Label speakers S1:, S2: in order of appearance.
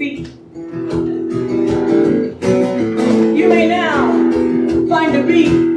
S1: feet. You may now find a beat.